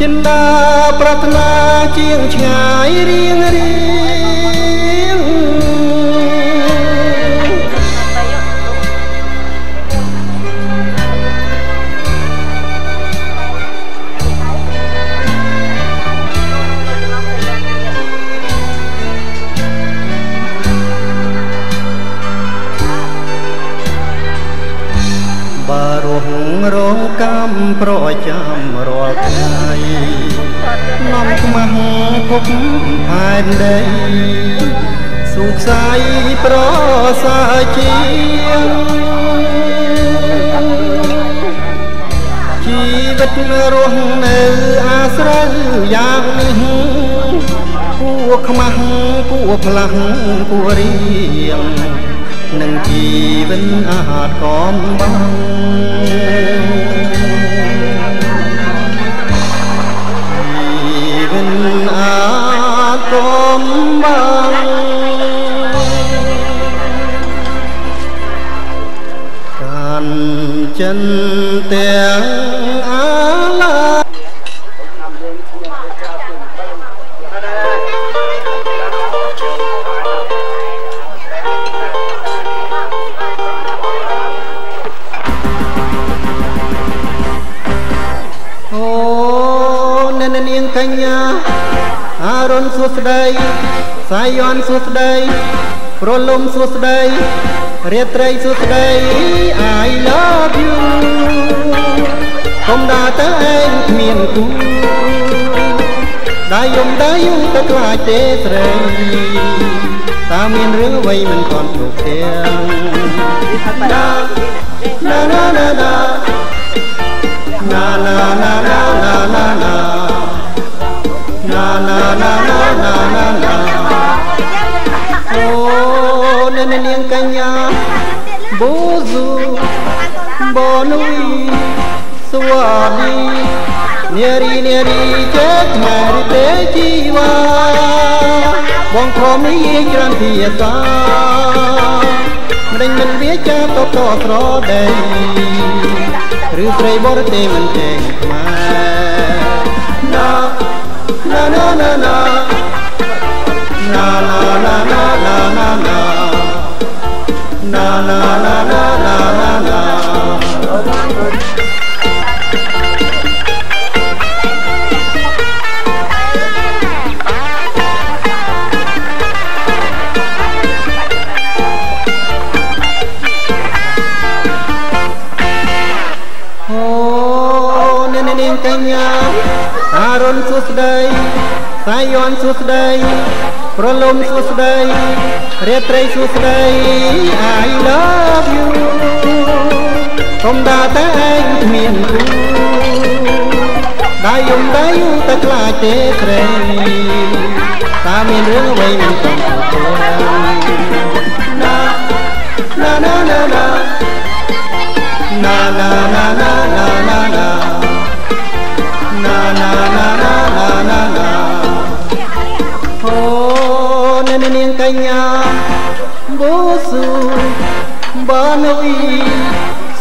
ចិន្តាប្រាថ្នាជាងឆ្ងាយរៀងរៀ រងកម្មប្រចាំរាល់ថ្ងៃនាំខ្មាស់ភពផែនដីសុខសាយប្រសើរជាងជីវិតរស់នៅអាស្រ័យយ៉ាងនេះគួខ្មាស់គួផ្លាស់គួរៀង នឹងជីវិតអាចកំបាំងជីវិតអាចកំបាំងកាន់ចិនទាំងអាឡា ញ្ញាអារុនសួស្ដីសាយ័នសួស្ដីប្រលំសួស្ដីរាត្រីសួស្ដី I love you កុំដើរទៅឯងគ្មានគូដាយយំដាយយំទៅខ្លាចទេស្រីតើមានរឿងអ្វីមិនទាន់ព្រោះទាំងណាណាណាណាណាណា ណាណាណាណាអូអ្នកនាងកញ្ញាបូស៊ូបូនុយសវាឌីនារីនារីចេតម៉ែរីទេជីវ៉ាបងខំនេះច្រើនភាសាមិនមិនវាចាតតស្រដីឬស្រីបរទេសមិនចេញខ្មែរណាណាណាណា នាងកញ្ញាអារុនសួស្ដីសាយ័នសួស្ដី ប្រលំសួស្តីរាត្រីសួស្តី I love you កុំដាតែឯងគ្មានគូដៃយំដៃយូតែខ្លាចទេព្រៃតើមានរឿងអ្វីមិនតន់ទទួលណាណាណាណាណាណាណាណាណាណាណាណាណា នកនាងកញ្ញាបូស៊ូបានអ៊ី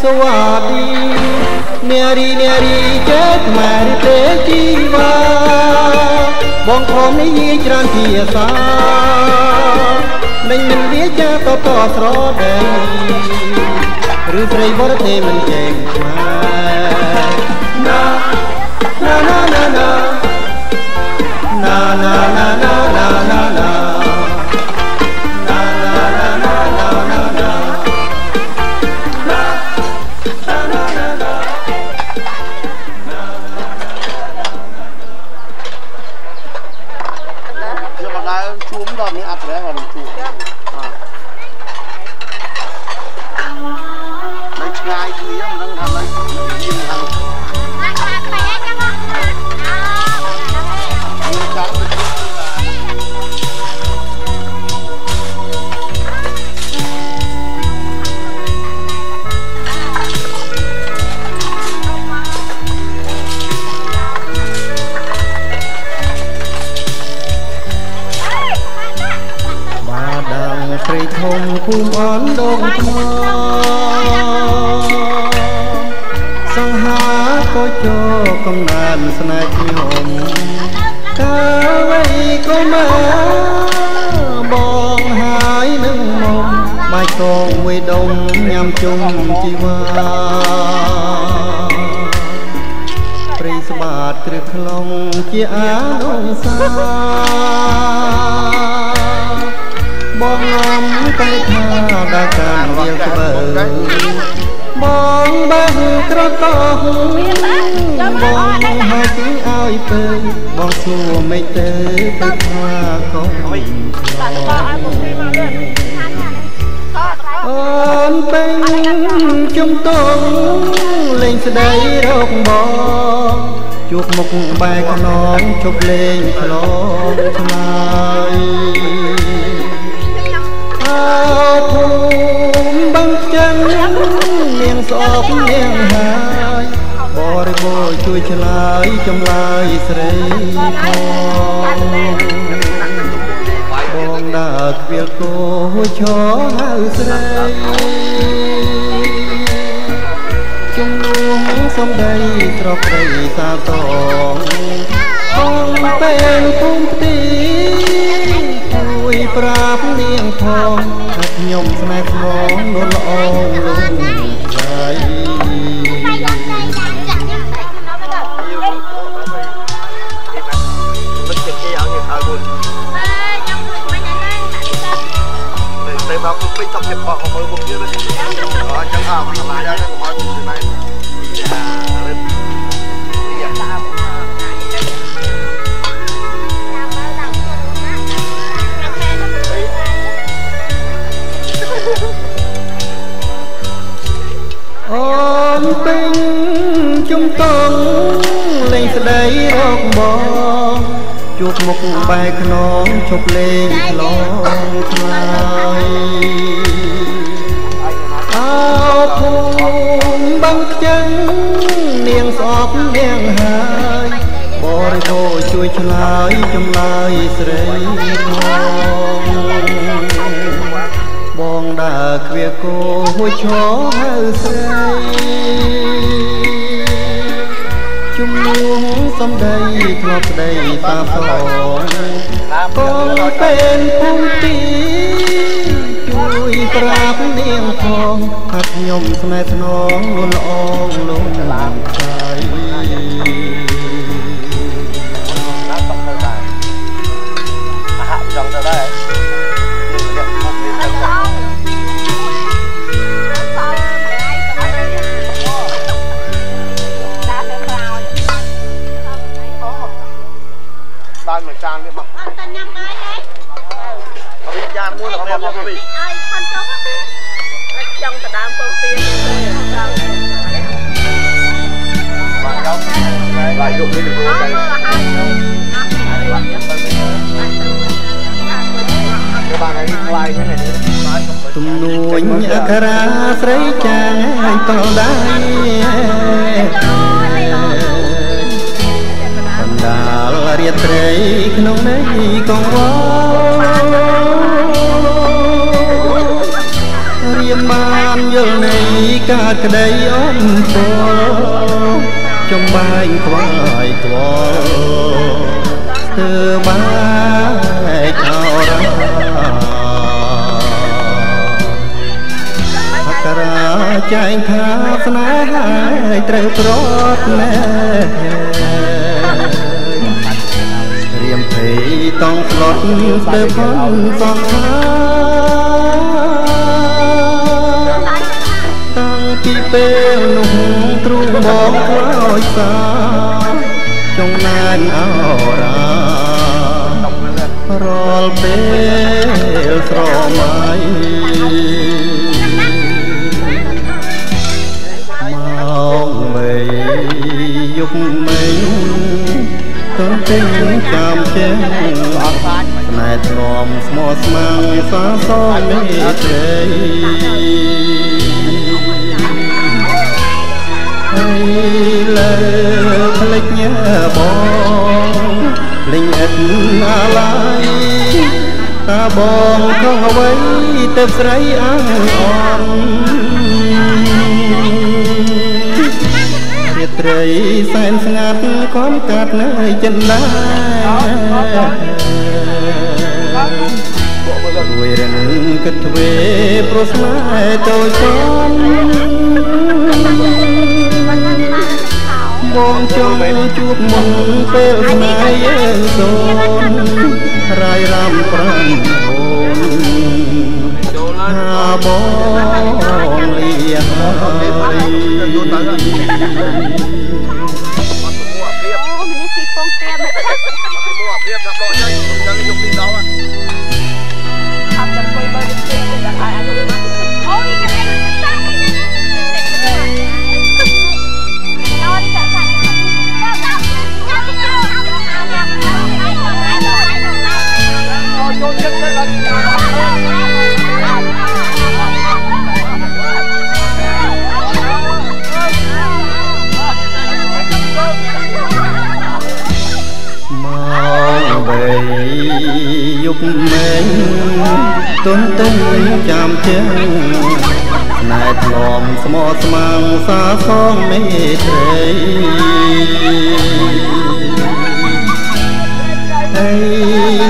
សវ៉ាឌីនារីនារីចេតម៉ែរីទេជីវ៉ាបងខំនេះច្រើនភាសាមិនមិនវាចាតតស្រដីឬស្រីបរទេសមិនចេញខ្មែរ ชูมดอกนี้อัดแล้ววันนี้ ភូមិអនដងថ្មសង្ហាក៏ចូលកំណើតស្នេហ៍ខ្ញុំកាលវ័យក៏មកបងហើយនឹងមកបាយកងមួយដុំញ៉ាំជុំជីវ៉ាព្រៃស្បាតគ្រឹះខ្លងជាអានុសា បងងំទៅថាដល់កានវាលក្បើបងបើក្រតោះបងហើយទីឲ្យទៅបងសួរមិនទៅទៅថាកុំអូនពេញជុំតងលេងស្ដីរកបងជួបមុខបែកខ្នងជប់លេងខ្លងឆ្លើយ ចឹងនាងស្អប់នាងហើយបរិបូរជួយឆ្លើយចម្លើយស្រីផងបងដើរខ្វៀលគោឈរហៅស្រីជំនួងសំដីត្រកដីសាតងបងពេលភូមិផ្ទីជួយប្រាប់នាងផងថា ខ្ញុំស្នេហ៍ស្នងនួនល្អលងใจទៅមកពុកពេញចប់ចិត្តបោះមកមើលមុខទៀតអញ្ចឹងអត់សប្បាយដែរកុំឲ្យពីណៃ អូនពេញជុំតងលេងស្ដីរកបងជួបមុខបែកខ្នងជប់លេងខ្លងខ្លាយអោភូមិបឹងខ្ចឹងនាងស្អប់នាងហើយបរិបូរជួយឆ្លើយចម្លើយស្រីផង គ្វាគោហួឈោហៅស្រីជំនួងសំដីធ្លាប់ប្តីសាសនកងពេលភូមិទីជួយប្រាប់នាងផងថាខ្ញុំស្នេហ៍ស្នងលន់ល្អលោកឡាំឆៃណាស់ទៅដែរអាហាចង់ទៅដែរ ចាននេះមកអត់តែញ៉ាំបាយហ៎អរិយាមួយដល់មកពីឲ្យខំចុះចង់ទៅដើមពងទាទេចង់បានដល់ឡាយយកនេះទៅអទៅត់មើលឲ្យណាបានហើយខ្លាយនេះនេះបានទំនួញអក្សរាស្រីចាងតដៃ ត្រីក្នុងន័យកងវរៀមបានយល់នៃការក្តីអន់ពលចំបាញ់ខ្វាយខ្វល់ស្ទើបែកអរ៉ាអក្សរាចែងថាស្នេហាឲ្យត្រូវប្រត់ណែ តង់ស្លុតស្ទើរផុនសងខាតាំងពីពេលនោះទ្រូងបងខ្លោចសាចងណែនអរ៉ារាល់ពេលស្រមៃម៉ោ ភ្លេងអិតអាឡ័យតាបងខុសអ្វីទៅស្រីអើអន់រាត្រីត្រីសែនស្ងាត់ខំកាត់នៅចិនដែររួយរិនគិតទ្វេ ប្រស្នេហ៍តូចសំ ងចង់ជួបមុនពេលស្នេហ៍យើងសូនរាយរំប្រាំអូនចូលហើយថាបងលីហើយយកទៅអត់មួអាព្រៀបអូម្នេះស៊ីពងទៀមអត់មួអាព្រៀបដាក់ដកចេញចឹងយកពីដល់ ទុនទុំចាំជើងណែធ្លំស្មោស្មាំងសាសងមេត្រីអី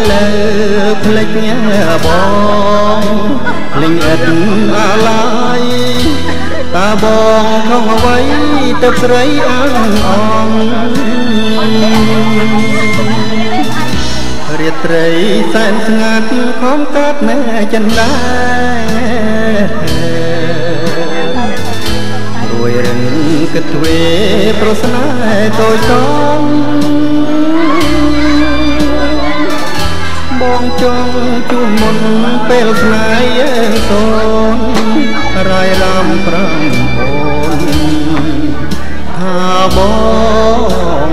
លើផ្លេចបងភ្លេងឥតអាឡាយតាបងខំអ្វីទឹកស្រីអើអងរា ត្រីសែនស្ងាត់ខំកាត់ណែចិនដែររួយរឹងគិតទ្វេប្រស្នេហ៍តូចសំបងចង់ជួបមុនពេលស្នេហ៍យើងសូនរាយរំប្រាំអូនថាបង